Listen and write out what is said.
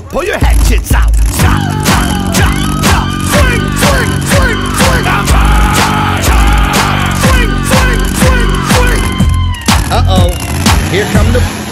boy, pull your hatchets out. Chop, chop, chop, chop. Swing, swing, swing, swing. Chop, chop, swing, swing, swing, swing. Uh oh, here come the.